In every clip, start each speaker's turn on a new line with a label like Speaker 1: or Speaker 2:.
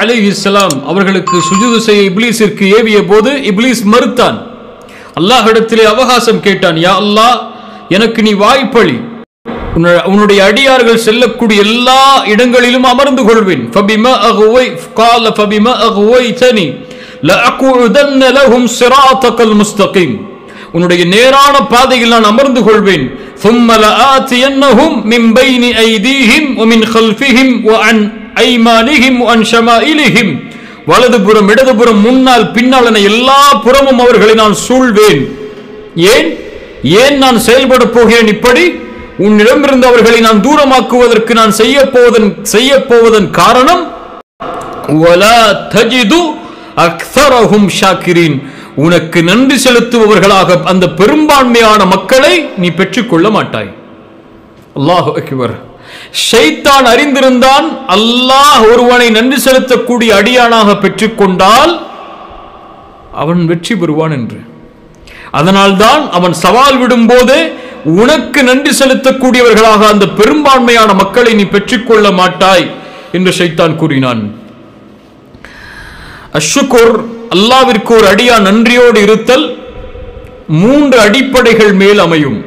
Speaker 1: அலை
Speaker 2: இஸ்லாம் அவர்களுக்கு சுஜுது செய்ய இப்ளீஸிற்கு ஏவிய போது இப்ளீஸ் மறுத்தான். அல்லாஹிடத்திலே அவகாசம் கேட்டான் யா அல்லாஹ் எனக்கு நீ வாய்ப்பளி உன்னுடைய அடியார்கள் செல்லக்கூடிய எல்லா இடங்களிலும் அமர்ந்து கொள்வேன். ஃபபிம அகுவை கால ஃபபிம அகுவை தனி லஅகுதன்ன லஹும் சிராத்தகல் முஸ்தகீம். உன்னுடைய நேரான பாதையில் நான் அமர்ந்து கொள்வேன். ثم لآتينهم من بين أيديهم ومن خلفهم وعن أيمانهم وعن شمائلهم வலதுபுறம் இடதுபுறம் முன்னால் பின்னால் என எல்லா புறமும் அவர்களை நான் சூழ்வேன் ஏன் ஏன் நான் செயல்பட போகிறேன் இப்படி உன்னிடமிருந்து அவர்களை நான் தூரமாக்குவதற்கு நான் செய்ய போவதன் செய்ய போவதன் காரணம் وَلَا تَجِدُ أَكْثَرَهُمْ شَاكِرِينَ உனக்கு நன்றி செலுத்துபவர்களாக அந்த பெரும்பான்மையான மக்களை நீ பெற்றுக்கொள்ள மாட்டாய். அல்லாஹ் அக்பர். ஷைத்தான் அறிந்திருந்தான் அல்லாஹ் ஒருவனை நன்றி செலுத்தக்கூடிய அடியானாக பெற்றுக்கொண்டால் அவன் வெற்றி பெறுவான் என்று. அதனால்தான் அவன் சவால் விடும்போதே உனக்கு நன்றி செலுத்தக்கூடியவர்களாக அந்த பெரும்பான்மையான மக்களை நீ பெற்றுக்கொள்ள மாட்டாய் என்று ஷைத்தான் கூறினான். அஷ்ஷுக்குர் அல்லாவிற்கு ஒரு அடியா நன்றியோடு இருத்தல் மூன்று அடிப்படைகள் மேல் அமையும்.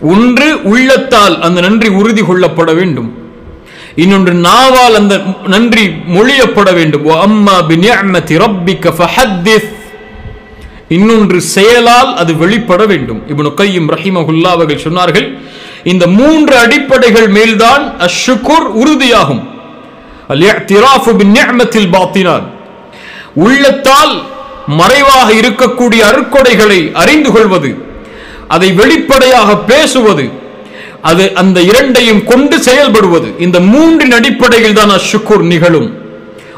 Speaker 2: ஒன்று உள்ளத்தால் அந்த நன்றி உறுதி கொள்ளப்பட வேண்டும். இன்னொன்று நாவால் அந்த நன்றி மொழியப்பட வேண்டும். அம்மா பிநிஅமதி ரப்பிக ஃபஹத்திஸ்." இன்னொன்று செயலால் அது வெளிப்பட வேண்டும். இப்னு கையும் ரஹிமகுல்லா அவர்கள் சொன்னார்கள் இந்த மூன்று அடிப்படைகள் மேல்தான் அஷ்ஷுக்குர் உறுதியாகும். அல்-இஅ்திராஃபு பின்னிஅமத்தில் பாத்தினான். உள்ளத்தால் மறைவாக இருக்கக்கூடிய அருக்கொடைகளை அறிந்து கொள்வது அதை வெளிப்படையாக பேசுவது அது அந்த இரண்டையும் கொண்டு செயல்படுவது இந்த மூன்றின் அடிப்படையில் தான் அஷுக்குர் நிகழும்.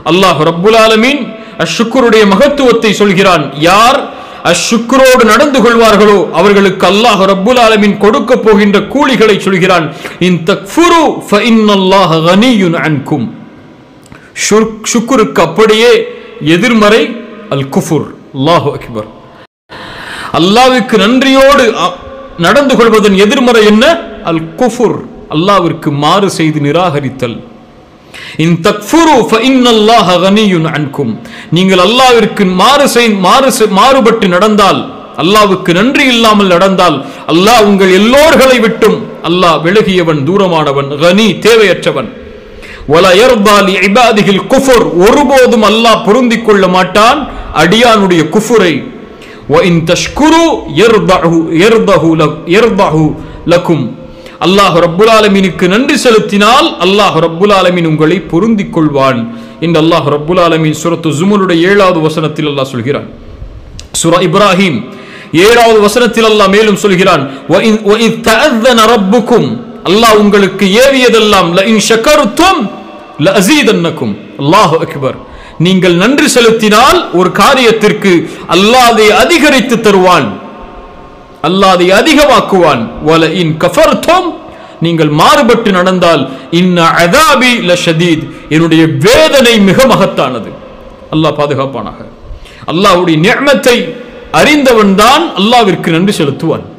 Speaker 2: அல்லாஹ் ரப்புல் ஆலமீன் அஷ்ஷுக்குருடைய மகத்துவத்தை சொல்கிறான் யார் அஷுக்குரோடு நடந்து கொள்வார்களோ அவர்களுக்கு அல்லாஹ் ரப்புல் ஆலமின் கொடுக்க போகின்ற கூலிகளை சொல்கிறான் இன் தக்ஃபுரு ஃபஇன்னல்லாஹ கனியுன் அன்கும். ஷுர்- அப்படியே எதிர்மறை அல் குஃபுர் அல்லாஹு அக்பர். அல்லாவிற்கு நன்றியோடு நடந்து கொள்வதன் எதிர்மறை என்ன? அல் குஃபுர் அல்லாவிற்கு மாறு செய்து நிராகரித்தல். இன் தக்ஃபுரு நீங்கள் அல்லாவிற்கு மாறு செய் மாறு மாறுபட்டு நடந்தால் அல்லாவுக்கு நன்றி இல்லாமல் நடந்தால் அல்லாஹ் உங்கள் எல்லோர்களை விட்டும் அல்லாஹ் விலகியவன் தூரமானவன் கனி தேவையற்றவன். குஃபுர். ஒருபோதும் அல்லாஹ் பொருந்தி கொள்ள மாட்டான் அடியானுடைய குஃபுரை. அல்லாஹ் ரப்புல் ஆலமீனுக்கு நன்றி செலுத்தினால் அல்லாஹ் ரப்புல் ஆலமீன் உங்களை பொருந்திக் கொள்வான் என்று அல்லாஹ் ரப்புல் ஆலமீன் சுரத்து ஜுமனுடைய ஏழாவது வசனத்தில் அல்லாஹ் சொல்கிறான். சுரா இப்ராஹிம் ஏழாவது வசனத்தில் அல்லாஹ் மேலும் சொல்கிறான் அல்லாஹ் உங்களுக்கு ஏவியதெல்லாம் அல்லாஹு அக்பர். நீங்கள் நன்றி செலுத்தினால் ஒரு காரியத்திற்கு அல்லாதை அதிகரித்து தருவான். அல்லாதை அதிகமாக்குவான். வல இன் கஃபர்தோம். நீங்கள் மாறுபட்டு நடந்தால் இன்ன அதாபி லஷதீத். என்னுடைய வேதனை மிக மகத்தானது. அல்லாஹ் பாதுகாப்பானாக. அல்லாஹ்வுடைய நியமத்தை அறிந்தவன் தான் அல்லாவிற்கு நன்றி செலுத்துவான்.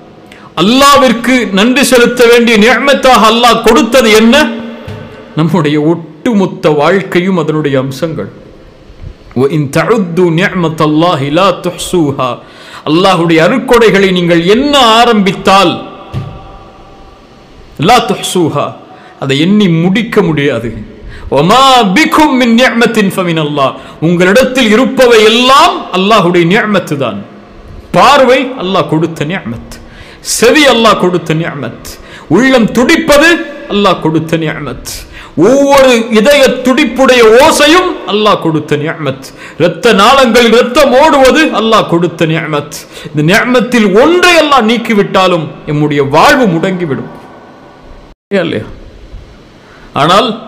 Speaker 2: அல்லாவிற்கு நன்றி செலுத்த வேண்டிய நியமத்தாக அல்லாஹ் கொடுத்தது என்ன? நம்முடைய ஒட்டுமொத்த வாழ்க்கையும் அதனுடைய அம்சங்கள். அல்லாஹுடைய அருக்கொடைகளை நீங்கள் என்ன ஆரம்பித்தால்? அதை எண்ணி முடிக்க முடியாது. உங்களிடத்தில் இருப்பவை எல்லாம் அல்லாஹுடைய நியமத்து தான் பார்வை அல்லாஹ் கொடுத்த நியமத்து. செவி அல்லாஹ் கொடுத்த நியமத். உள்ளம் துடிப்பது அல்லாஹ் கொடுத்த நியமத். ஒவ்வொரு இதய துடிப்புடைய ஓசையும் அல்லாஹ் கொடுத்த நியமத். இரத்த நாளங்கள் இரத்தம் ஓடுவது அல்லாஹ் கொடுத்த நியமத். இந்த நியமத்தில் ஒன்றை அல்லாஹ் நீக்கிவிட்டாலும் எம்முடைய வாழ்வு முடங்கிவிடும். இல்லையா இல்லையா? ஆனால்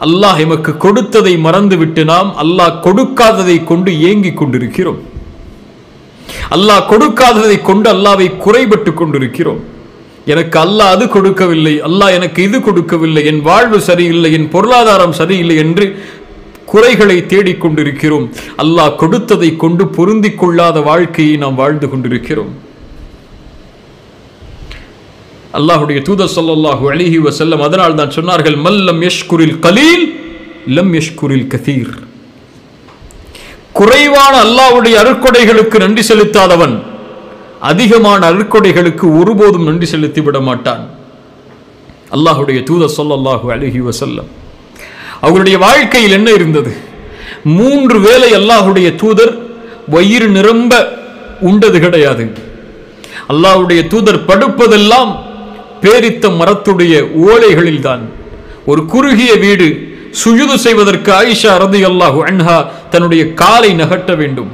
Speaker 2: அல்லாஹ் எமக்கு கொடுத்ததை மறந்துவிட்டு நாம் அல்லாஹ் கொடுக்காததை கொண்டு ஏங்கிக் கொண்டிருக்கிறோம். அல்லாஹ் கொடுக்காததை கொண்டு அல்லாவை குறைபட்டு கொண்டிருக்கிறோம். எனக்கு அல்லாஹ் அது கொடுக்கவில்லை அல்லாஹ் எனக்கு இது கொடுக்கவில்லை என் வாழ்வு சரியில்லை என் பொருளாதாரம் சரியில்லை என்று குறைகளை தேடிக் கொண்டிருக்கிறோம். அல்லாஹ் கொடுத்ததை கொண்டு பொருந்திக் கொள்ளாத வாழ்க்கையை நாம் வாழ்ந்து கொண்டிருக்கிறோம். அல்லாஹுடைய தூத சொல்லாஹு அலைஹி வசல்லம் அதனால் தான் சொன்னார்கள் மல்லம் யஷ்குரில் கலீல் லம் யஷ்குரில் கதீர் குறைவான அல்லாவுடைய அருட்கொடைகளுக்கு நன்றி செலுத்தாதவன் அதிகமான அருட்கொடைகளுக்கு ஒருபோதும் நன்றி செலுத்தி விட மாட்டான். அல்லாஹுடைய தூதர் சொல்லல்லாஹு அலைஹி வசல்லம் அவருடைய வாழ்க்கையில் என்ன இருந்தது? மூன்று வேளை அல்லாஹுடைய தூதர் வயிறு நிரம்ப உண்டது கிடையாது. அல்லாஹுடைய தூதர் படுப்பதெல்லாம் பேரித்த மரத்துடைய ஓலைகளில்தான். ஒரு குறுகிய வீடு சுயுது செய்வதற்கு ஆயிஷா ரதி அல்லாஹு அன்ஹா தன்னுடைய காலை நகட்ட வேண்டும்.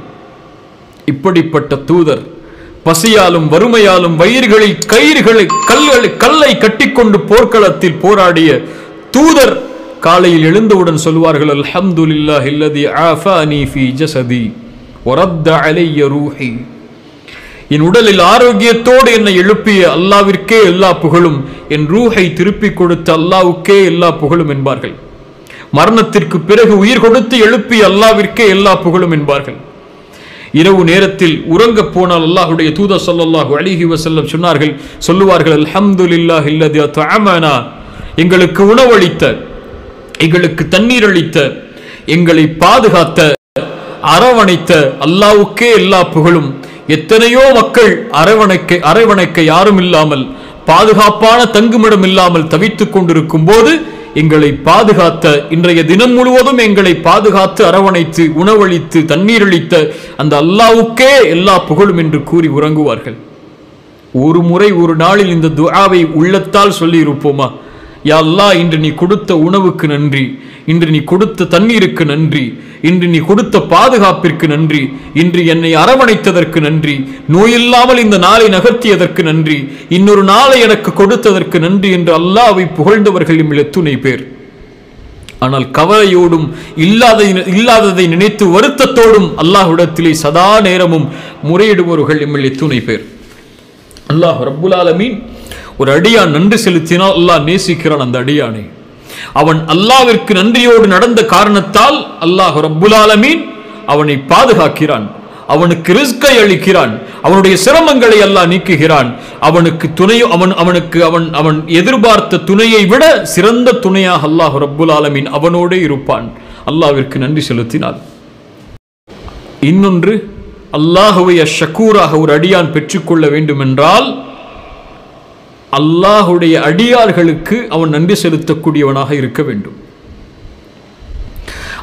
Speaker 2: இப்படிப்பட்ட தூதர் பசியாலும் வறுமையாலும் வயிறுகளில் கயிறுகளை கல்களை கல்லை கட்டிக்கொண்டு போர்க்களத்தில் போராடிய தூதர் காலையில் எழுந்தவுடன் சொல்வார்கள் அல்ஹம்துலில்லாஹி அல்லதி ஆஃபானி ஃபீ ஜஸதி வரத்த அலைய ரூஹி. என் உடலில் ஆரோக்கியத்தோடு என்னை எழுப்பிய அல்லாவிற்கே எல்லா புகழும் என் ரூஹை திருப்பிக் கொடுத்த அல்லாவுக்கே எல்லா புகழும் என்பார்கள். மரணத்திற்கு பிறகு உயிர் கொடுத்து எழுப்பி அல்லாவிற்கே எல்லா புகழும் என்பார்கள். இரவு நேரத்தில் உறங்க போனால் அல்லாஹுடைய தூத ஸல்லல்லாஹு அலிஹி வசல்லம் சொன்னார்கள் சொல்லுவார்கள் அல்ஹம்துலில்லாஹி அல்லதி அத்அமனா. எங்களுக்கு உணவளித்த எங்களுக்கு தண்ணீர் அளித்த எங்களை பாதுகாத்த அரவணைத்த அல்லாவுக்கே எல்லா புகழும். எத்தனையோ மக்கள் அரவணைக்க அரவணைக்க யாரும் இல்லாமல் பாதுகாப்பான தங்குமிடம் இல்லாமல் தவித்துக் கொண்டிருக்கும் போது எங்களை பாதுகாத்த இன்றைய தினம் முழுவதும் எங்களை பாதுகாத்து அரவணைத்து உணவளித்து தண்ணீரளித்த அந்த அல்லாவுக்கே எல்லா புகழும் என்று கூறி உறங்குவார்கள். ஒரு முறை ஒரு நாளில் இந்த துஆவை உள்ளத்தால் சொல்லியிருப்போமா? யா அல்லா இன்று நீ கொடுத்த உணவுக்கு நன்றி இன்று நீ கொடுத்த தண்ணீருக்கு நன்றி இன்று நீ கொடுத்த பாதுகாப்பிற்கு நன்றி. இன்று என்னை அரவணைத்ததற்கு நன்றி. நோயில்லாமல் இந்த நாளை நகர்த்தியதற்கு நன்றி. இன்னொரு நாளை எனக்கு கொடுத்ததற்கு நன்றி என்று அல்லாவை புகழ்ந்தவர்கள் இம்மில் எத்துணை பேர். ஆனால் கவலையோடும் இல்லாத இல்லாததை நினைத்து வருத்தத்தோடும் அல்லாஹ்விடத்திலே சதா நேரமும் முறையிடுபவர்கள் இம்மில் எத்துணை பேர். அல்லாஹ் ரப்புல் ஆலமீன் ஒரு அடியான் நன்றி செலுத்தினால் அல்லாஹ் நேசிக்கிறான் அந்த அடியானை. அவன் அல்லாவிற்கு நன்றியோடு நடந்த காரணத்தால் அல்லாஹ் ரப்புல் அவனை பாதுகாக்கிறான். அவனுக்கு ரிஸ்கை அளிக்கிறான். அவனுடைய சிரமங்களை எல்லாம் நீக்குகிறான். அவனுக்கு துணை அவன் அவனுக்கு அவன் அவன் எதிர்பார்த்த துணையை விட சிறந்த துணையாக அல்லாஹ் ரப்புல் ஆலமீன் அவனோடே இருப்பான். அல்லாவிற்கு நன்றி செலுத்தினாள் இன்னொன்று அல்லாஹுவை ஷக்கூராக ஒரு அடியான் பெற்றுக்கொள்ள வேண்டும் என்றால் அல்லாஹுடைய அடியார்களுக்கு அவன் நன்றி செலுத்தக்கூடியவனாக இருக்க வேண்டும்.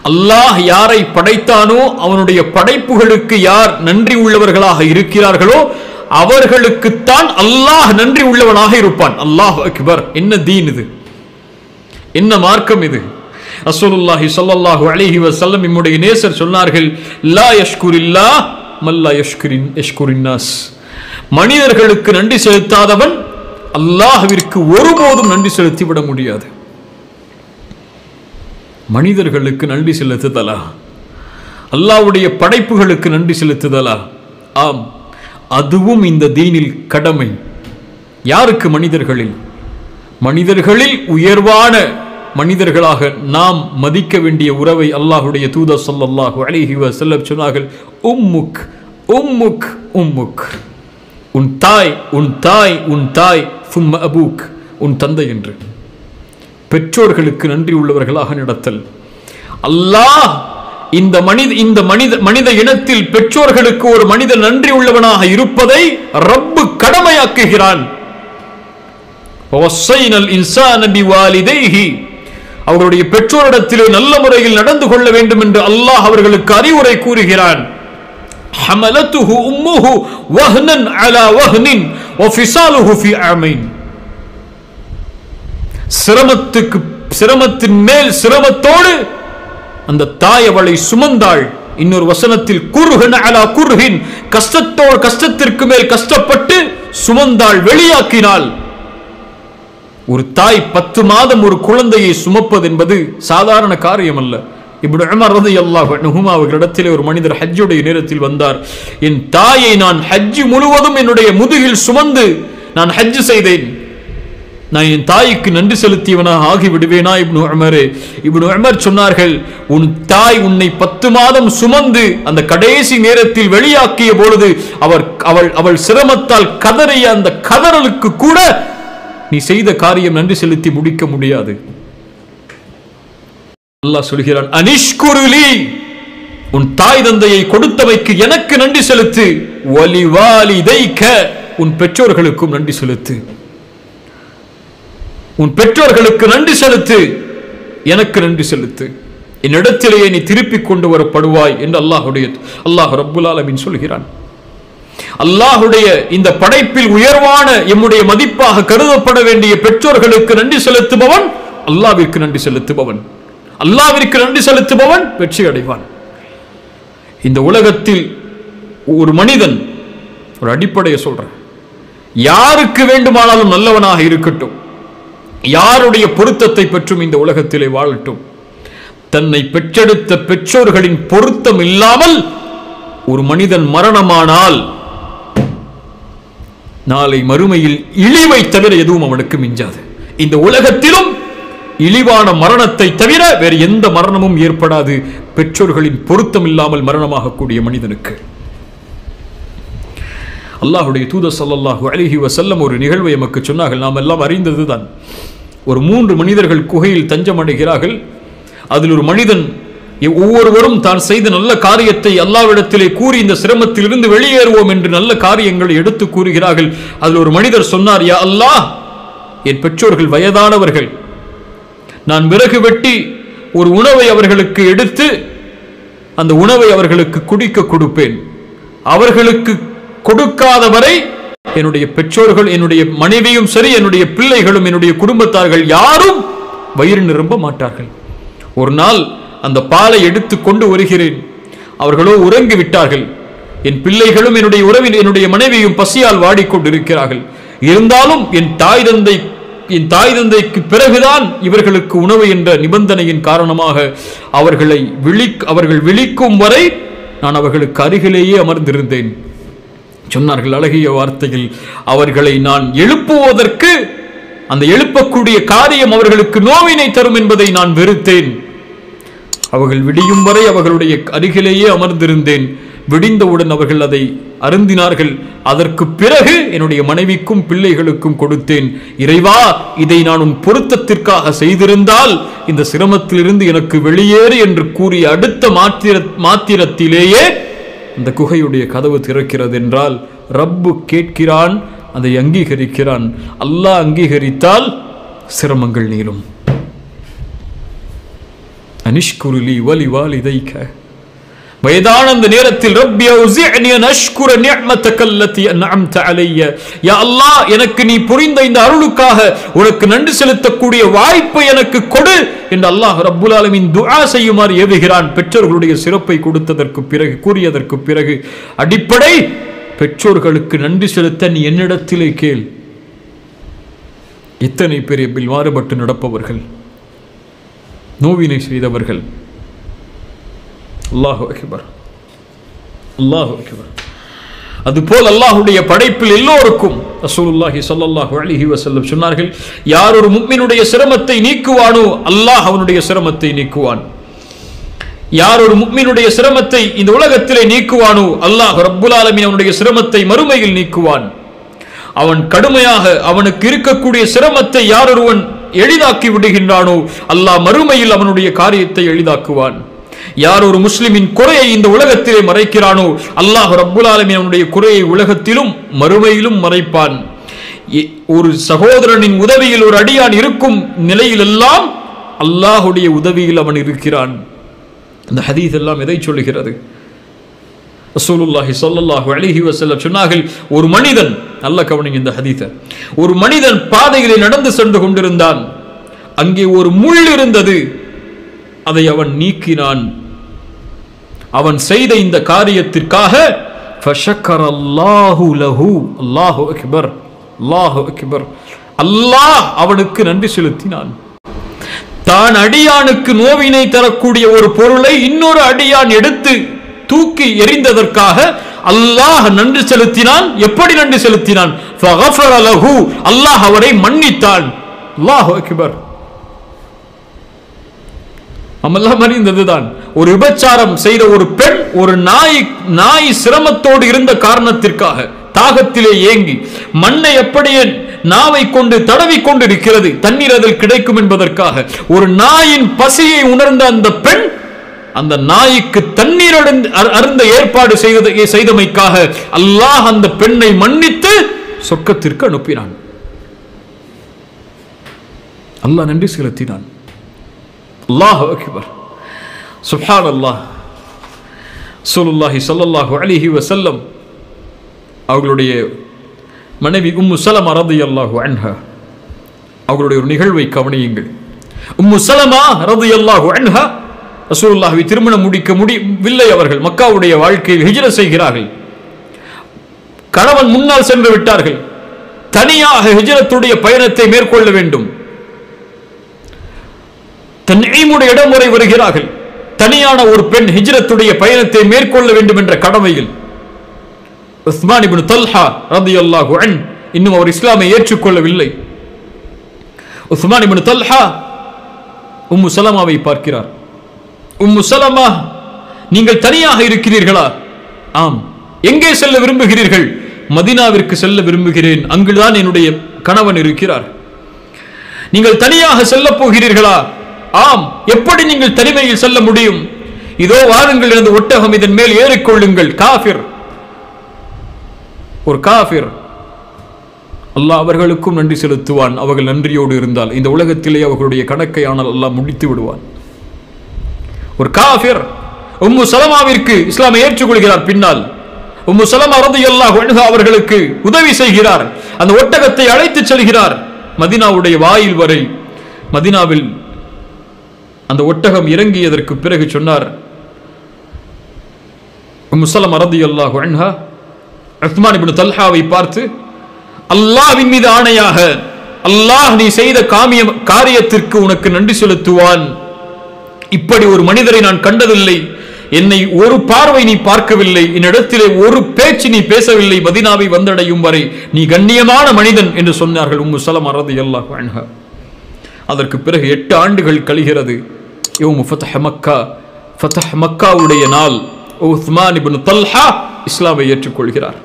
Speaker 2: அல்லாஹ் யாரை படைத்தானோ அவனுடைய படைப்புகளுக்கு யார் நன்றி உள்ளவர்களாக இருக்கிறார்களோ அவர்களுக்குத்தான் அல்லாஹ் நன்றி உள்ளவனாக இருப்பான். அல்லாஹ் அக்பர். என்ன தீன் இது? என்ன மார்க்கம் இது? அசோலுல்லாஹி சொல்லல்லாஹு அலிஹி வசல்லம் இம்முடைய நேசர் சொன்னார்கள் லா யஷ்குரில்லா மல்லா யஷ்குரின் யஷ்குரின் மனிதர்களுக்கு நன்றி செலுத்தாதவன் அல்லாஹ்விற்கு ஒருபோதும் நன்றி செலுத்தி விட முடியாது. மனிதர்களுக்கு நன்றி செலுத்துதலா? அல்லாஹ்வுடைய படைப்புகளுக்கு நன்றி செலுத்துதலா? ஆம் அதுவும் இந்த தீனில் கடமை. யாருக்கு மனிதர்களில்? மனிதர்களில் உயர்வான மனிதர்களாக நாம் மதிக்க வேண்டிய உறவை அல்லாஹுடைய தூதர் ஸல்லல்லாஹு அலைஹி வஸல்லம் சொன்னார்கள் உம்முக் உம்முக் உம்முக். உன் தாய் உன் தாய் உன் தாய் சும்ம அபூக் உன் தந்தை என்று. பெற்றோர்களுக்கு நன்றி உள்ளவர்களாக நடத்தல். அல்லாஹ் இந்த மனித இந்த மனித மனித இனத்தில் பெற்றோர்களுக்கு ஒரு மனித நன்றி உள்ளவனாக இருப்பதை ரப்பு கடமையாக்குகிறான். அவருடைய பெற்றோரிடத்திலே நல்ல முறையில் நடந்து கொள்ள வேண்டும் என்று அல்லாஹ் அவர்களுக்கு அறிவுரை கூறுகிறான். حملته أمه وهنا على وهن وفصاله في عامين சிரமத்துக்கு சிரமத்தின் மேல் சிரமத்தோடு அந்த தாய் அவளை சுமந்தாள் இன்னொரு வசனத்தில் குர்ஹன் அலா குர்ஹின் கஷ்டத்தோடு கஷ்டத்திற்கு மேல் கஷ்டப்பட்டு சுமந்தாள் வெளியாக்கினாள் ஒரு தாய் பத்து மாதம் ஒரு குழந்தையை சுமப்பது என்பது சாதாரண காரியம் அல்ல இப்படி உமர் ரலியல்லாஹு அன்ஹு அவர்களிடத்தில் ஒரு மனிதர் ஹஜ்ஜுடைய நேரத்தில் வந்தார். என் தாயை நான் ஹஜ்ஜு முழுவதும் என்னுடைய முதுகில் சுமந்து நான் ஹஜ்ஜு செய்தேன். நான் என் தாய்க்கு நன்றி செலுத்தியவனாக ஆகிவிடுவேனா இப்னு உமர்? இப்னு உமர் சொன்னார்கள் உன் தாய் உன்னை பத்து மாதம் சுமந்து அந்த கடைசி நேரத்தில் வெளியாக்கிய பொழுது அவர் அவள் அவள் சிரமத்தால் கதறிய அந்த கதறலுக்கு கூட நீ செய்த காரியம் நன்றி செலுத்தி முடிக்க முடியாது. அல்லாஹ் சொல்கிறான் அனிஷ்குருலி உன் தாய் தந்தையை கொடுத்தவைக்கு எனக்கு நன்றி செலுத்து. வலிவாலிதைக்க உன் பெற்றோர்களுக்கும் நன்றி செலுத்து. உன் பெற்றோர்களுக்கு நன்றி செலுத்து. எனக்கு நன்றி செலுத்து. என்னிடத்திலேயே நீ திருப்பிக் கொண்டு வரப்படுவாய் என்று அல்லாஹுடைய அல்லாஹ் ரப்புல் ஆலமின் சொல்கிறான். அல்லாஹுடைய இந்த படைப்பில் உயர்வான எம்முடைய மதிப்பாக கருதப்பட வேண்டிய பெற்றோர்களுக்கு நன்றி செலுத்துபவன் அல்லாவிற்கு நன்றி செலுத்துபவன். அல்லாவிற்கு நன்றி செலுத்துபவன் வெற்றி அடைவான். இந்த உலகத்தில் ஒரு மனிதன் ஒரு அடிப்படையை சொல்றேன். யாருக்கு வேண்டுமானாலும் நல்லவனாக இருக்கட்டும். யாருடைய பொருத்தத்தை பெற்றும் இந்த உலகத்திலே வாழட்டும். தன்னை பெற்றெடுத்த பெற்றோர்களின் பொருத்தம் இல்லாமல் ஒரு மனிதன் மரணமானால் நாளை மறுமையில் இழிவை தவிர எதுவும் அவனுக்கு மிஞ்சாது. இந்த உலகத்திலும் இழிவான மரணத்தை தவிர வேறு எந்த மரணமும் ஏற்படாது. பெற்றோர்களின் பொருத்தம் இல்லாமல் மரணமாகக்கூடிய மனிதனுக்கு. அல்லாஹுடைய தூத சல்லாஹூ அழகி வசல்லம் ஒரு நிகழ்வை எமக்கு சொன்னார்கள். நாம் எல்லாம் அறிந்ததுதான். ஒரு மூன்று மனிதர்கள் குகையில் தஞ்சமடைகிறார்கள் அதில் ஒரு மனிதன் ஒவ்வொருவரும் தான் செய்த நல்ல காரியத்தை அல்லாவிடத்திலே கூறி இந்த சிரமத்திலிருந்து வெளியேறுவோம் என்று நல்ல காரியங்களை எடுத்து கூறுகிறார்கள். அதில் ஒரு மனிதர் சொன்னார் யா அல்லாஹ் என் பெற்றோர்கள் வயதானவர்கள். நான் விறகு வெட்டி ஒரு உணவை அவர்களுக்கு எடுத்து அந்த உணவை அவர்களுக்கு குடிக்க கொடுப்பேன். அவர்களுக்கு கொடுக்காத வரை என்னுடைய பெற்றோர்கள் என்னுடைய மனைவியும் சரி என்னுடைய பிள்ளைகளும் என்னுடைய குடும்பத்தார்கள் யாரும் வயிறு நிரம்ப மாட்டார்கள். ஒரு நாள் அந்த பாலை எடுத்து கொண்டு வருகிறேன். அவர்களோ உறங்கி விட்டார்கள். என் பிள்ளைகளும் என்னுடைய உறவில் என்னுடைய மனைவியும் பசியால் வாடிக்கொண்டிருக்கிறார்கள். இருந்தாலும் என் தாய் தந்தை என் தாய் தந்தைக்கு பிறகுதான் இவர்களுக்கு உணவு என்ற நிபந்தனையின் காரணமாக அவர்களை விழி அவர்கள் விழிக்கும் வரை நான் அவர்களுக்கு அருகிலேயே அமர்ந்திருந்தேன். சொன்னார்கள் அழகிய வார்த்தையில் அவர்களை நான் எழுப்புவதற்கு அந்த எழுப்பக்கூடிய காரியம் அவர்களுக்கு நோவினை தரும் என்பதை நான் வெறுத்தேன். அவர்கள் விடியும் வரை அவர்களுடைய அருகிலேயே அமர்ந்திருந்தேன். விடிந்தவுடன் அவர்கள் அதை அருந்தினார்கள். அதற்கு பிறகு என்னுடைய மனைவிக்கும் பிள்ளைகளுக்கும் கொடுத்தேன். இறைவா இதை நான் உன் பொருத்தத்திற்காக செய்திருந்தால் இந்த சிரமத்திலிருந்து எனக்கு வெளியேறு என்று கூறிய அடுத்த மாத்திர மாத்திரத்திலேயே அந்த குகையுடைய கதவு திறக்கிறது என்றால் ரப்பு கேட்கிறான் அதை அங்கீகரிக்கிறான். அல்லாஹ் அங்கீகரித்தால் சிரமங்கள் நீளும். அனிஷ்குருலி வலி வாலிதைக்க வயதான அந்த நேரத்தில் ரப்பி அவுசிஅனி அன் அஷ்குர நிஅமத்தக அல்லதி அன்அம்த அலைய யா அல்லாஹ் எனக்கு நீ புரிந்த இந்த அருளுக்காக உனக்கு நன்றி செலுத்தக்கூடிய வாய்ப்பை எனக்கு கொடு என்று அல்லாஹ் ரப்புல் அலமின் துஆ செய்யுமாறு ஏவுகிறான் பெற்றோர்களுடைய சிறப்பை கொடுத்ததற்கு பிறகு கூறியதற்கு பிறகு அடிப்படை பெற்றோர்களுக்கு நன்றி செலுத்த நீ என்னிடத்திலே கேள் இத்தனை பெரிய மாறுபட்டு நடப்பவர்கள் நோவினை செய்தவர்கள் அல்லாஹு அக்பர். அல்லாஹு அக்பர். அதுபோல் அல்லாஹுடைய படைப்பில் எல்லோருக்கும் ரசூலுல்லாஹி ஸல்லல்லாஹு அலிஹி வசல்லம் சொன்னார்கள் யார் ஒரு முக்மினுடைய சிரமத்தை நீக்குவானோ அல்லாஹ் அவனுடைய சிரமத்தை நீக்குவான். யார் ஒரு முக்மினுடைய சிரமத்தை இந்த உலகத்திலே நீக்குவானோ அல்லாஹ் ரப்புல் ஆலமீன் அவனுடைய சிரமத்தை மறுமையில் நீக்குவான். அவன் கடுமையாக அவனுக்கு இருக்கக்கூடிய சிரமத்தை யார் ஒருவன் எளிதாக்கி விடுகின்றானோ அல்லாஹ் மறுமையில் அவனுடைய காரியத்தை எளிதாக்குவான். யார் ஒரு முஸ்லிமின் குறையை இந்த உலகத்திலே மறைக்கிறானோ அல்லாஹ் ரப்புல் ஆலமீன் அவனுடைய குறையை உலகத்திலும் மறுமையிலும் மறைப்பான். ஒரு சகோதரனின் உதவியில் ஒரு அடியான் இருக்கும் நிலையிலெல்லாம் அல்லாஹுடைய உதவியில் அவன் இருக்கிறான். இந்த ஹதீஸ் எல்லாம் எதை சொல்லுகிறது? ரசூலுல்லாஹி சொல்லல்லாஹு அலைஹி வஸல்லம் சொன்னார்கள் ஒரு மனிதன் நல்ல கவனிங்க இந்த ஹதீத ஒரு மனிதன் பாதையிலே நடந்து சென்று கொண்டிருந்தான். அங்கே ஒரு முள் இருந்தது. அதை அவன் நீக்கினான். அவன் செய்த இந்த காரியத்திற்காக ஃபஷக்கர அல்லாஹு லஹு அல்லாஹு அக்பர் அல்லாஹு அக்பர். அல்லாஹ் அவனுக்கு நன்றி செலுத்தினான். தான் அடியானுக்கு நோவினை தரக்கூடிய ஒரு பொருளை இன்னொரு அடியான் எடுத்து தூக்கி எறிந்ததற்காக அல்லாஹ் நன்றி செலுத்தினான். எப்படி நன்றி செலுத்தினான்? அல்லாஹ் அவரை மன்னித்தான். அல்லாஹு அக்பர். நம்மெல்லாம் அறிந்ததுதான். ஒரு விபச்சாரம் செய்த ஒரு பெண் ஒரு நாய் நாய் சிரமத்தோடு இருந்த காரணத்திற்காக தாகத்திலே ஏங்கி மண்ணை எப்படியே நாவை கொண்டு தடவி கொண்டிருக்கிறது. தண்ணீர் அதில் கிடைக்கும் என்பதற்காக ஒரு நாயின் பசியை உணர்ந்த அந்த பெண் அந்த நாய்க்கு தண்ணீர் அருந்த- அரு- அருந்த ஏற்பாடு செய்தது செய்தமைக்காக அல்லாஹ் அந்த பெண்ணை மன்னித்து சொர்க்கத்திற்கு அனுப்பினான். அல்லாஹ் நன்றி செலுத்தினான். அல்லாஹ் அக்பர் சுஹான் அல்லாஹ் சூலுல்லாஹி சல்லாஹூ அலிஹி வசல்லம் அவர்களுடைய மனைவி உம்மு அரது அல்லாஹ் அன்ஹா அவர்களுடைய ஒரு நிகழ்வை கவனியுங்கள். உம்மு சலமா ரது அல்லாஹூ அன்ஹா ரசூலுல்லாஹ்வை திருமணம் முடிக்க முடியவில்லை அவர்கள். மக்காவுடைய வாழ்க்கையில் ஹிஜர செய்கிறார்கள். கணவன் முன்னால் சென்று விட்டார்கள். தனியாக ஹிஜரத்துடைய பயணத்தை மேற்கொள்ள வேண்டும். தன்ஈமுடைய இடம் வரை வருகிறார்கள். தனியான ஒரு பெண் ஹிஜ்ரத்துடைய பயணத்தை மேற்கொள்ள வேண்டும் என்ற கடமையில். உஸ்மான் தல்ஹா ரலியல்லாஹு அன் இன்னும் அவர் இஸ்லாமை ஏற்றுக்கொள்ளவில்லை. உஸ்மான் இப்னு தல்ஹா உம்மு சலமாவை பார்க்கிறார். உம்மு சலமா நீங்கள் தனியாக இருக்கிறீர்களா? ஆம். எங்கே செல்ல விரும்புகிறீர்கள்? மதீனாவிற்கு செல்ல விரும்புகிறேன். அங்குதான் என்னுடைய கணவன் இருக்கிறார். நீங்கள் தனியாக செல்ல போகிறீர்களா? ஆம் எப்படி நீங்கள் தனிமையில் செல்ல முடியும்? இதோ வாருங்கள் எனது ஒட்டகம் இதன் மேல் ஏறிக்கொள்ளுங்கள். காஃபிர். ஒரு காஃபிர். அல்லாஹ் அவர்களுக்கும் நன்றி செலுத்துவான். அவர்கள் நன்றியோடு இருந்தால் இந்த உலகத்திலே அவர்களுடைய கணக்கை ஆனால் அல்லாஹ் முடித்து விடுவான். ஒரு காஃபிர். உம்மு சலமாவிற்கு இஸ்லாமை ஏற்றுக்கொள்கிறார் பின்னால். உம்மு சலமா ரலியல்லாஹு அன்ஹா அவர்களுக்கு உதவி செய்கிறார். அந்த ஒட்டகத்தை அழைத்துச் செல்கிறார். மதினாவுடைய வாயில் வரை. மதினாவில் அந்த ஒட்டகம் இறங்கியதற்கு பிறகு சொன்னார் முசலம் அரதி அல்லாஹ் அன்ஹா ரஹ்மான் இப்னு தல்ஹாவை பார்த்து அல்லாஹ்வின் மீது ஆணையாக அல்லாஹ் நீ செய்த காமியம் காரியத்திற்கு உனக்கு நன்றி செலுத்துவான். இப்படி ஒரு மனிதரை நான் கண்டதில்லை. என்னை ஒரு பார்வை நீ பார்க்கவில்லை. என்னிடத்திலே ஒரு பேச்சு நீ பேசவில்லை. மதினாவை வந்தடையும் வரை நீ கண்ணியமான மனிதன் என்று சொன்னார்கள் உம்மு சலம் அரது அல்லாஹ் அதற்கு பிறகு எட்டு ஆண்டுகள் கழிகிறது. யௌமு ஃபத்ஹ் மக்கா ஃபத்ஹ் மக்காவுடைய நாள் உஸ்மான் இப்னு தல்ஹா இஸ்லாமை ஏற்றுக்கொள்கிறார்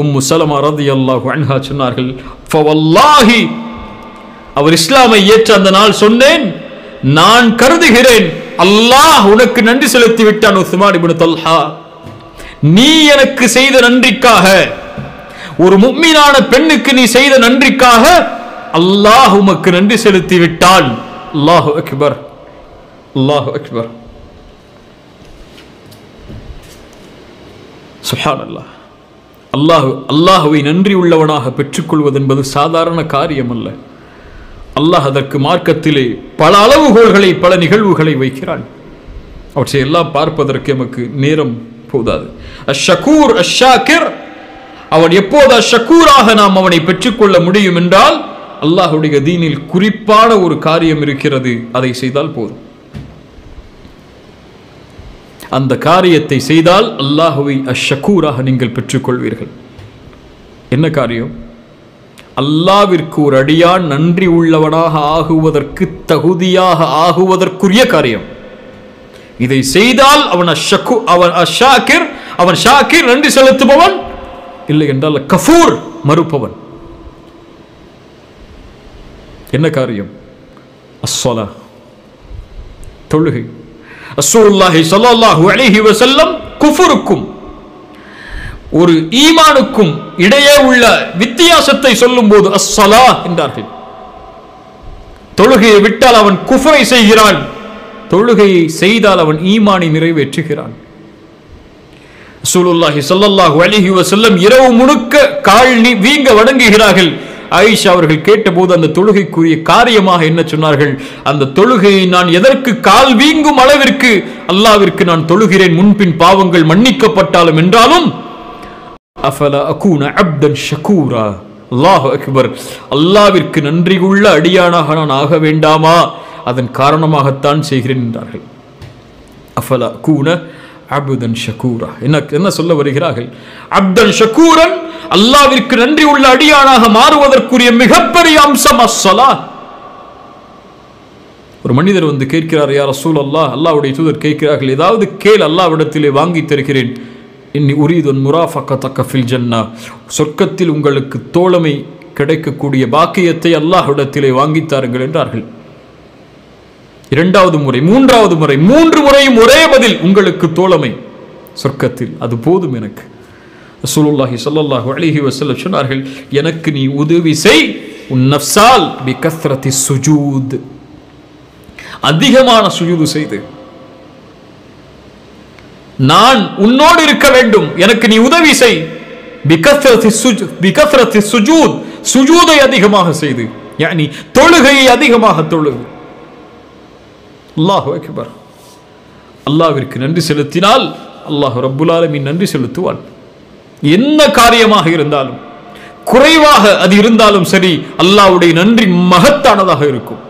Speaker 2: உம்மு சலமா ரலியல்லாஹு அன்ஹா சொன்னார்கள் ஃபவல்லாஹி அவர் இஸ்லாமை ஏற்ற அந்த நாள் சொன்னேன். நான் கருதுகிறேன். அல்லாஹ் உனக்கு நன்றி செலுத்தி விட்டான் உஸ்மான் இப்னு தல்ஹா. நீ எனக்கு செய்த நன்றிக்காக ஒரு முக்மீனான பெண்ணுக்கு நீ செய்த நன்றிக்காக அல்லாஹ் உமக்கு நன்றி செலுத்தி விட்டான். அல்லாஹு அக்பர். அல்லாஹு அக்பர் சுஹான் அல்லாஹ் அல்லாஹ் அல்லாஹுவை நன்றி உள்ளவனாக பெற்றுக்கொள்வது என்பது சாதாரண காரியம் அல்ல அல்லாஹ் அதற்கு மார்க்கத்திலே பல அளவுகோல்களை பல நிகழ்வுகளை வைக்கிறான். அவற்றை எல்லாம் பார்ப்பதற்கு எமக்கு நேரம் போதாது. அஷக்கூர் அஷாக்கிர் அவன் எப்போது அஷக்கூராக நாம் அவனை பெற்றுக்கொள்ள முடியும் என்றால் அல்லாஹுடைய தீனில் குறிப்பான ஒரு காரியம் இருக்கிறது. அதை செய்தால் போதும். அந்த காரியத்தை செய்தால் அல்லாஹுவை அஷக்கூராக நீங்கள் பெற்றுக்கொள்வீர்கள். என்ன காரியம்? அல்லாவிற்கு ஒரு அடியான் நன்றி உள்ளவனாக ஆகுவதற்கு தகுதியாக ஆகுவதற்குரிய காரியம். இதை செய்தால் அவன் அஷக்கு அவன் அஷாக்கிர் அவன் ஷாக்கிர் நன்றி செலுத்துபவன் இல்லை என்றால் கஃபூர் மறுப்பவன். என்ன காரியம்? அஸ்வலா தொழுகை. ரசூல்லாஹி ஸல்லல்லாஹு அலிஹி வசல்லம் குஃபுருக்கும் ஒரு ஈமானுக்கும் இடையே உள்ள வித்தியாசத்தை சொல்லும் போது அஸ்ஸலா என்றார்கள். தொழுகையை விட்டால் அவன் குஃபரை செய்கிறான் தொழுகையை செய்தால் அவன் ஈமானை நிறைவேற்றுகிறான். சூலுல்லாஹி ஸல்லல்லாஹு அலிஹி வசல்லம் இரவு முழுக்க கால் நீ வீங்க வணங்குகிறார்கள் ஆயிஷா அவர்கள் கேட்டபோது அந்த தொழுகைக்குரிய காரியமாக என்ன சொன்னார்கள்? அந்த தொழுகையை நான் எதற்கு கால் வீங்கும் அளவிற்கு அல்லாவிற்கு நான் தொழுகிறேன். முன்பின் பாவங்கள் மன்னிக்கப்பட்டாலும் என்றாலும் அஃபல அகூன அப்தன் ஷகூரா? அல்லாஹ் அக்பர். அல்லாவிற்கு நன்றி உள்ள அடியானாக நான் ஆக வேண்டாமா? அதன் காரணமாகத்தான் செய்கிறேன் என்றார்கள். அஃபல அகூன அபுதன் ஷக்கூரா என்ன என்ன சொல்ல வருகிறார்கள்? அப்தன் ஷக்கூரன் அல்லாவிற்கு நன்றி உள்ள அடியானாக மாறுவதற்குரிய மிகப்பெரிய அம்சம் அஸ்ஸலா. ஒரு மனிதர் வந்து கேட்கிறார் யார் அசூல் அல்லா அல்லாவுடைய தூதர் கேட்கிறார்கள் ஏதாவது கேள் அல்லாவிடத்திலே வாங்கி தருகிறேன். இன்னி உரீதுன் முராஃபக்க தக்க ஃபில் ஜன்னா. சொர்க்கத்தில் உங்களுக்கு தோழமை கிடைக்கக்கூடிய பாக்கியத்தை அல்லாஹ்விடத்திலே வாங்கித் தாருங்கள் என்றார்கள். இரண்டாவது முறை மூன்றாவது முறை மூன்று முறையும் ஒரே பதில் உங்களுக்கு தோழமை. சொர்க்கத்தில் அது போதும் எனக்கு. ரசூலுல்லாஹி ஸல்லல்லாஹு அலைஹி வசல்ல சொன்னார்கள் எனக்கு நீ உதவி செய் உன் நஃப்சால் பி கஸ்ரத்தி சுஜூத். அதிகமான சுஜூது செய்து. நான் உன்னோடு இருக்க வேண்டும் எனக்கு நீ உதவி செய். பிகஸ்ரத்தி சுஜூத். சுஜூதை அதிகமாக செய்து யானி தொழுகையை அதிகமாக தொழுகு அல்லாஹ் அக்பர் அல்லாஹ்விற்கு நன்றி செலுத்தினால் அல்லாஹ் ரப்புலாலமின் நன்றி செலுத்துவான். என்ன காரியமாக இருந்தாலும் குறைவாக அது இருந்தாலும் சரி அல்லாஹ்வுடைய நன்றி மகத்தானதாக இருக்கும்.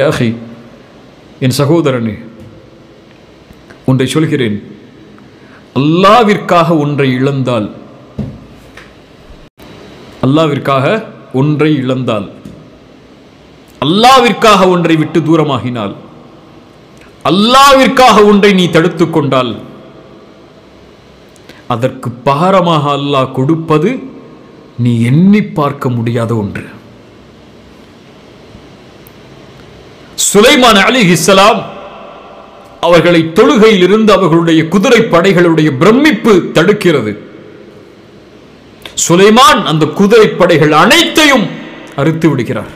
Speaker 2: யாஹி என் சகோதரனே ஒன்றை சொல்கிறேன். அல்லாவிற்காக ஒன்றை இழந்தால் அல்லாவிற்காக ஒன்றை இழந்தால் அல்லாவிற்காக ஒன்றை விட்டு தூரமாகினால் அல்லாவிற்காக ஒன்றை நீ தடுத்துக் கொண்டால் அதற்கு பாரமாக அல்லாஹ் கொடுப்பது நீ எண்ணி பார்க்க முடியாத ஒன்று. சுலைமான் அலிஹிஸ்ஸலாம் அவர்களை தொழுகையில் இருந்து அவர்களுடைய குதிரை படைகளுடைய பிரமிப்பு தடுக்கிறது. சுலைமான் அந்த குதிரை படைகள் அனைத்தையும் அறுத்து விடுகிறார்.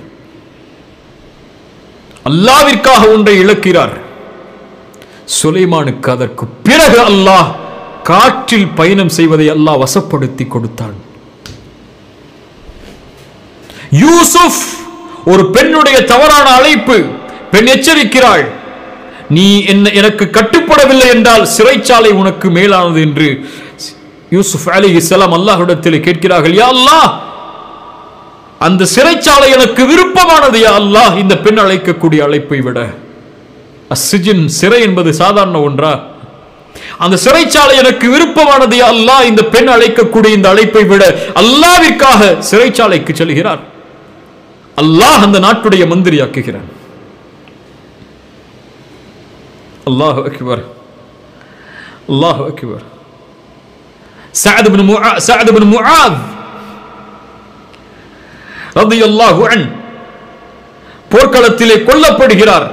Speaker 2: அல்லாவிற்காக ஒன்றை இழக்கிறார். சுலைமானுக்கு அதற்கு பிறகு அல்லாஹ் காற்றில் பயணம் செய்வதை அல்லாஹ் வசப்படுத்தி கொடுத்தான் யூசுப் ஒரு பெண்ணுடைய தவறான அழைப்பு பெண் எச்சரிக்கிறாள் நீ என்ன எனக்கு கட்டுப்படவில்லை என்றால் சிறைச்சாலை உனக்கு மேலானது என்று யூசுப் அலி இஸ்லாம் அல்லாஹிடத்தில் கேட்கிறார்கள். யா அல்லாஹ் அந்த சிறைச்சாலை எனக்கு விருப்பமானது. யா அல்லாஹ் இந்த பெண் அழைக்கக்கூடிய அழைப்பை விட. அஸ்ஸிஜின் சிறை என்பது சாதாரண ஒன்றா அந்த சிறைச்சாலை எனக்கு விருப்பமானது யா அல்லாஹ் இந்த பெண் அழைக்கக்கூடிய இந்த அழைப்பை விட அல்லாவிற்காக சிறைச்சாலைக்கு செல்கிறார் அல்லாஹ் அந்த நாட்டுடைய மந்திரியாக்குகிறான் அல்லாஹ் அக்பர் அல்லாஹ் அக்பர் سعد بن معاذ سعد بن معاذ رضي الله عنه போர்க்களத்திலே கொல்லப்படுகிறார்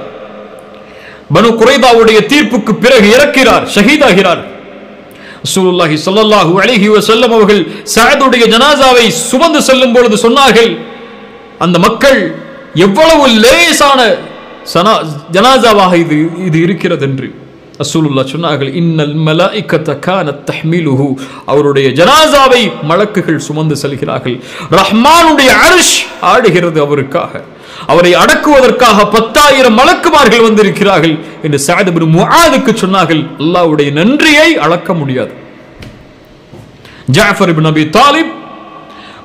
Speaker 2: பனு குறைதாவுடைய தீர்ப்புக்கு பிறகு இறக்கிறார் ஷஹீதாகிறார். ரசூலுல்லாஹி ஸல்லல்லாஹு அலைஹி வஸல்லம் அவர்கள் சஅதுடைய ஜனாசாவை சுமந்து செல்லும் பொழுது சொன்னார்கள் அந்த மக்கள் எவ்வளவு லேசான சனா ஜனாசாவாக இது இது இருக்கிறது என்று ரசூலுல்லாஹ் சொன்னார்கள் இன்னல் மலாய்க்கத்த கான தஹ்மிலுஹு. அவருடைய ஜனாசாவை மலக்குகள் சுமந்து செல்கிறார்கள். ரஹ்மானுடைய அரிஷ் ஆடுகிறது அவருக்காக. அவரை அடக்குவதற்காக பத்தாயிரம் மலக்குமார்கள் வந்திருக்கிறார்கள் என்று சாயதபின் பின் சொன்னார்கள். அல்லாவுடைய நன்றியை அளக்க முடியாது. ஜாஃபர் பின் நபி தாலிப்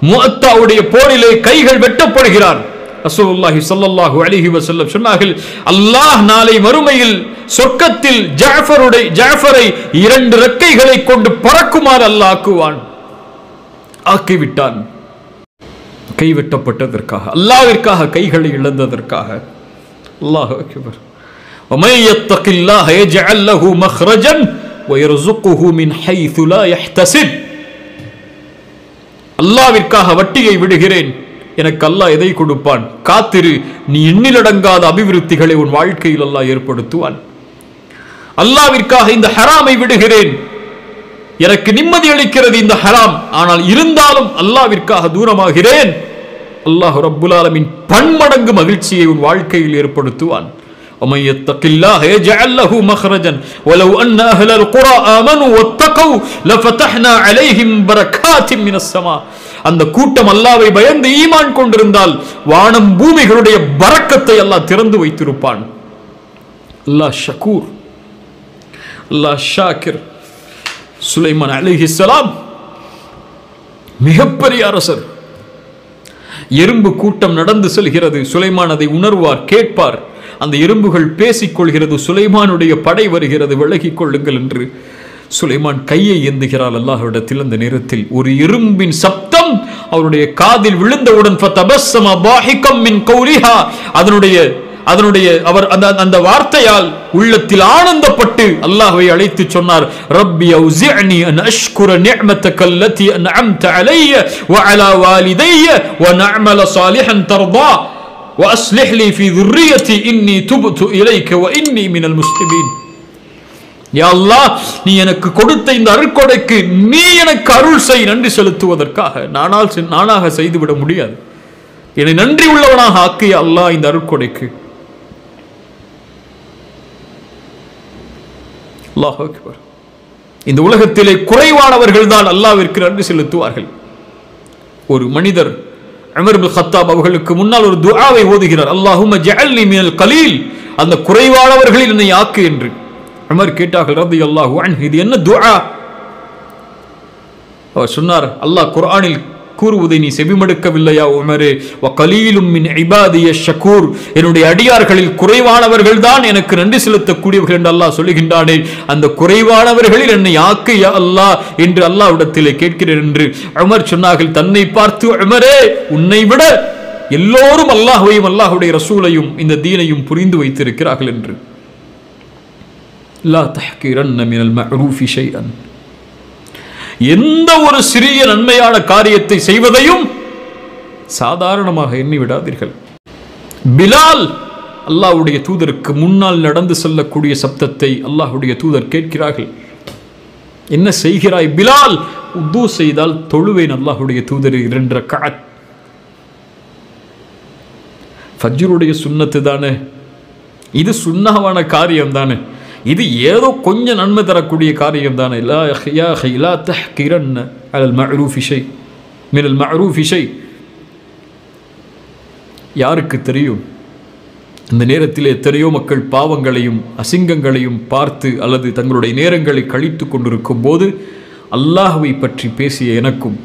Speaker 2: முஅத்தாவுடைய போரிலே கைகள் வெட்டப்படுகிறார். ரசூலுல்லாஹி ஸல்லல்லாஹு அலைஹி வஸல்லம் சொன்னார்கள் அல்லாஹ் நாளை மறுமையில் சொர்க்கத்தில் ஜாஃபருடைய ஜாஃபரை இரண்டு ரெக்கைகளை கொண்டு பறக்குமாறு அல்லாஹ் ஆக்குவான். ஆக்கிவிட்டான். கைவிட்டப்பட்டதற்காக அல்லாவிற்காக கைகளை இழந்ததற்காக அல்லாஹ் அக்பர் ومن يتق الله يجعل له مخرجا ويرزقه من حيث لا يحتسب அல்லாவிற்காக வட்டியை விடுகிறேன் எனக்கு அல்லாஹ் எதை கொடுப்பான் காத்திரு நீ எண்ணிலடங்காத அபிவிருத்திகளை உன் வாழ்க்கையில் அல்லாஹ் ஏற்படுத்துவான் அல்லாவிற்காக இந்த ஹராமை விடுகிறேன் எனக்கு நிம்மதி அளிக்கிறது இந்த ஹராம் ஆனால் இருந்தாலும் அல்லாவிற்காக தூரமாகிறேன் அல்லாஹ் ரப்புல் ஆலமின் பன்மடங்கு மகிழ்ச்சியை உன் வாழ்க்கையில் ஏற்படுத்துவான் ومن يتق الله يجعل له مخرجا ولو أن أهل القرى آمنوا واتقوا لفتحنا عليهم بركات من السماء அந்த கூட்டம் அல்லாவை பயந்து ஈமான் கொண்டிருந்தால் வானம் பூமிகளுடைய பரக்கத்தை அல்லாஹ் திறந்து வைத்திருப்பான் அல்லாஹ் ஷக்கூர் அல்லாஹ் ஷாக்கிர் சுலைமான் அலிஹிஸ்ஸலாம் மிகப்பெரிய அரசர் எறும்பு கூட்டம் நடந்து செல்கிறது. சுலைமான் அதை உணர்வார் கேட்பார். அந்த எறும்புகள் பேசிக் கொள்கிறது சுலைமானுடைய படை வருகிறது. விலகிக் கொள்ளுங்கள் என்று சுலைமான் கையை ஏந்துகிறாள். அல்லாஹ்விடத்தில் அந்த நேரத்தில் ஒரு எறும்பின் சப்தம் அவருடைய காதில் விழுந்தவுடன் கௌலிஹா. அதனுடைய அதனுடைய அவர் அந்த அந்த வார்த்தையால் உள்ளத்தில் ஆனந்தப்பட்டு அல்லாஹ்வை அழைத்து சொன்னார் ரப்பி அவுசிஅனி அன் அஷ்குர நிஅமத்தக அல்லதி அன்அம்த அலைய வஅலா வாலிதைய ونعمل صالحا ترضى واصلح لي في ذريتي اني تبت اليك واني من المسلمين யா அல்லாஹ் நீ எனக்கு கொடுத்த இந்த அருட்கொடைக்கு நீ எனக்கு அருள் செய் நன்றி செலுத்துவதற்காக நானால் செ- நானாக செய்துவிட முடியாது என்னை நன்றி உள்ளவனாக ஆக்கிய அல்லாஹ் இந்த அருட்கொடைக்கு அல்லாஹ் அக்பர். இந்த உலகத்திலே குறைவானவர்கள் தான் அல்லாவிற்கு நன்றி செலுத்துவார்கள். ஒரு மனிதர் அமர் ஹத்தாப் அவர்களுக்கு முன்னால் ஒரு துஆவை ஓதுகிறார். அல்லாஹும் ஜஅல்னி மினல் கலீல். அந்த குறைவானவர்களில் என்னை ஆக்கு என்று. அமர் கேட்டார்கள் ரலியல்லாஹு அன்ஹு. இது என்ன துஆ? அவர் சொன்னார் அல்லாஹ் குர்ஆனில் கூறுவதை நீ செவிமடுக்கவில்லையா உமரே? கலீலும் மின் இபாதிய ஷக்கூர் என்னுடைய அடியார்களில் குறைவானவர்கள் தான் எனக்கு நன்றி செலுத்தக்கூடியவர்கள் என்று அல்லாஹ் சொல்லுகின்றானே. அந்த குறைவானவர்களில் என்னை ஆக்கு யா அல்லாஹ் என்று அல்லாஹ்விடத்திலே கேட்கிறேன் என்று அமர் சொன்னார்கள். தன்னை பார்த்து அமரே உன்னை விட எல்லோரும் அல்லாஹ்வையும் அல்லாஹுடைய ரசூலையும் இந்த தீனையும் புரிந்து வைத்திருக்கிறார்கள் என்று. லா தஹ்கிரன்ன மினல் மஅரூஃபி ஷைஅன். எந்த ஒரு சிறிய நன்மையான காரியத்தை செய்வதையும் சாதாரணமாக எண்ணி விடாதீர்கள் பிலால் அல்லாஹ்வுடைய தூதருக்கு முன்னால் நடந்து செல்லக்கூடிய சப்தத்தை அல்லாஹுடைய தூதர் கேட்கிறார்கள். என்ன செய்கிறாய் பிலால்? உத்து செய்தால் தொழுவேன் அல்லாஹுடைய தூதர் இரண்டு காத் ஃபஜ்ருடைய சுண்ணத்து தானே இது சுண்ணாவான காரியம் தானே இது ஏதோ கொஞ்சம் நன்மை தரக்கூடிய காரியம் தானே. இல்லா யா அலல் மஹரூஃப் இஷை மினல் மஹரூஃப் இஷை யாருக்கு தெரியும்? இந்த நேரத்தில் எத்தனையோ மக்கள் பாவங்களையும் அசிங்கங்களையும் பார்த்து அல்லது தங்களுடைய நேரங்களை கழித்து கொண்டிருக்கும் போது அல்லாஹுவை பற்றி பேசிய எனக்கும்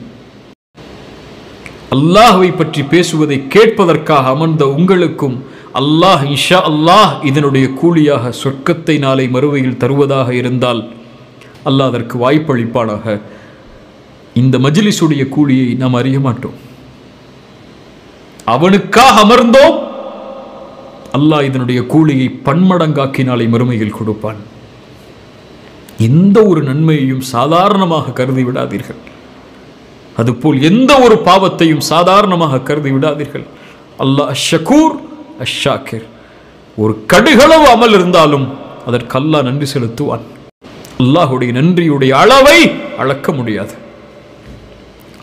Speaker 2: அல்லாஹுவை பற்றி பேசுவதை கேட்பதற்காக அமர்ந்த உங்களுக்கும் அல்லாஹ் இஷா அல்லாஹ் இதனுடைய கூலியாக சொர்க்கத்தை நாளை மறுவையில் தருவதாக இருந்தால் அல்லாஹ் அதற்கு வாய்ப்பளிப்பானாக. இந்த மஜ்லிஸுடைய கூலியை நாம் அறிய மாட்டோம். அவனுக்காக அமர்ந்தோம். அல்லாஹ் இதனுடைய கூலியை பன்மடங்காக்கி நாளை மறுமையில் கொடுப்பான். எந்த ஒரு நன்மையையும் சாதாரணமாக கருதி விடாதீர்கள். அதுபோல் எந்த ஒரு பாவத்தையும் சாதாரணமாக கருதி விடாதீர்கள். அல்லாஹ் ஷக்கூர் அஷாக்கிர். ஒரு கடுகளவு அமல் இருந்தாலும் அதற்கு அல்லாஹ் நன்றி செலுத்துவான். அல்லாஹுடைய நன்றியுடைய அளவை அளக்க முடியாது.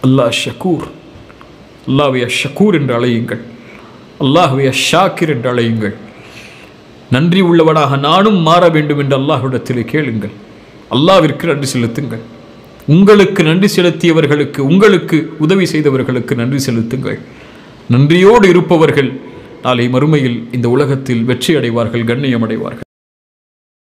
Speaker 2: அல்லாஹ் ஷக்கூர் அல்லாஹ்வை ஷக்கூர் என்று அழையுங்கள். அல்லாஹ்வை ஷாக்கிர் என்று அழையுங்கள். நன்றி உள்ளவனாக நானும் மாற வேண்டும் என்று அல்லாஹ்விடத்திலே கேளுங்கள். அல்லாவிற்கு நன்றி செலுத்துங்கள். உங்களுக்கு நன்றி செலுத்தியவர்களுக்கு உங்களுக்கு உதவி செய்தவர்களுக்கு நன்றி செலுத்துங்கள். நன்றியோடு இருப்பவர்கள் நாளை மறுமையில் இந்த உலகத்தில் வெற்றி அடைவார்கள் கண்ணியம் அடைவார்கள்